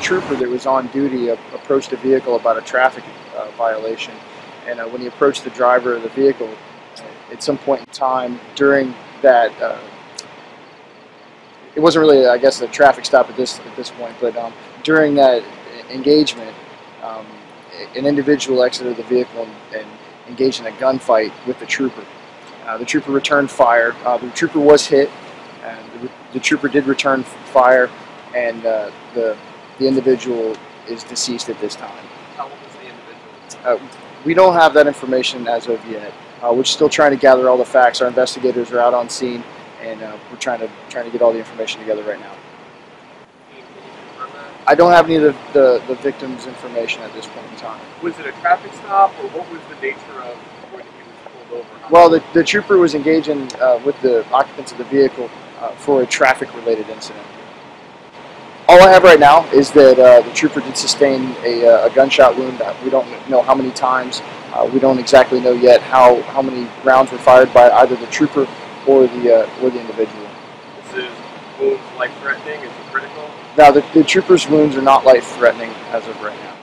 trooper that was on duty approached a vehicle about a traffic uh, violation, and uh, when he approached the driver of the vehicle, uh, at some point in time during that, uh, it wasn't really, I guess, a traffic stop at this at this point, but um, during that engagement, um, an individual exited the vehicle and, and engaged in a gunfight with the trooper. Uh, the trooper returned fire. Uh, the trooper was hit, and the, the trooper did return fire, and the the individual is deceased at this time. How old is the individual? Uh, we don't have that information as of yet. Uh, we're still trying to gather all the facts. Our investigators are out on scene, and uh, we're trying to trying to get all the information together right now. Can you can you confirm that? I don't have any of the, the, the victim's information at this point in time. Was it a traffic stop, or what was the nature of when he was pulled over? Well, the, the trooper was engaging uh, with the occupants of the vehicle uh, for a traffic-related incident. All I have right now is that uh, the trooper did sustain a, uh, a gunshot wound. Uh, We don't know how many times. Uh, we don't exactly know yet how, how many rounds were fired by either the trooper or the uh, or the individual. Is his wounds life-threatening? Is it critical? Now, the, the trooper's wounds are not life-threatening as of right now.